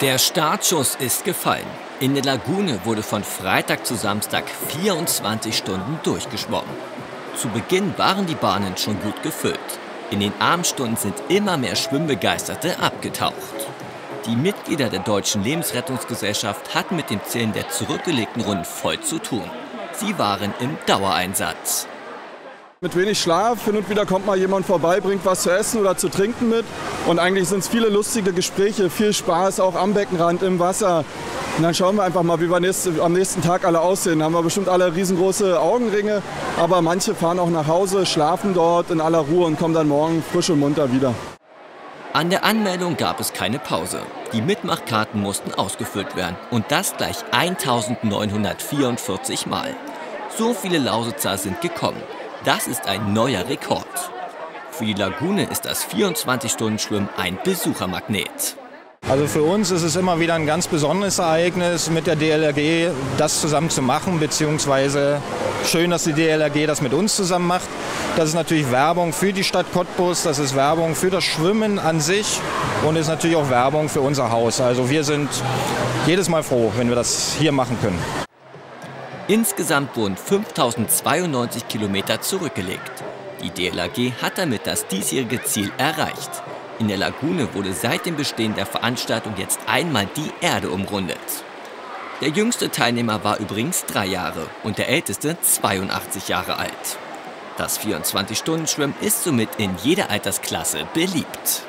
Der Startschuss ist gefallen. In der Lagune wurde von Freitag zu Samstag 24 Stunden durchgeschwommen. Zu Beginn waren die Bahnen schon gut gefüllt. In den Abendstunden sind immer mehr Schwimmbegeisterte abgetaucht. Die Mitglieder der Deutschen Lebensrettungsgesellschaft hatten mit dem Zählen der zurückgelegten Runden voll zu tun. Sie waren im Dauereinsatz. Mit wenig Schlaf, hin und wieder kommt mal jemand vorbei, bringt was zu essen oder zu trinken mit. Und eigentlich sind es viele lustige Gespräche, viel Spaß, auch am Beckenrand, im Wasser. Und dann schauen wir einfach mal, wie wir nächste, am nächsten Tag alle aussehen. Da haben wir bestimmt alle riesengroße Augenringe, aber manche fahren auch nach Hause, schlafen dort in aller Ruhe und kommen dann morgen frisch und munter wieder. An der Anmeldung gab es keine Pause. Die Mitmachkarten mussten ausgefüllt werden und das gleich 1944 Mal. So viele Lausitzer sind gekommen. Das ist ein neuer Rekord. Für die Lagune ist das 24-Stunden-Schwimmen ein Besuchermagnet. Also für uns ist es immer wieder ein ganz besonderes Ereignis, mit der DLRG das zusammen zu machen, beziehungsweise schön, dass die DLRG das mit uns zusammen macht. Das ist natürlich Werbung für die Stadt Cottbus, das ist Werbung für das Schwimmen an sich und ist natürlich auch Werbung für unser Haus. Also wir sind jedes Mal froh, wenn wir das hier machen können. Insgesamt wurden 5092 Kilometer zurückgelegt. Die DLAG hat damit das diesjährige Ziel erreicht. In der Lagune wurde seit dem Bestehen der Veranstaltung jetzt einmal die Erde umrundet. Der jüngste Teilnehmer war übrigens drei Jahre und der älteste 82 Jahre alt. Das 24-Stunden-Schwimmen ist somit in jeder Altersklasse beliebt.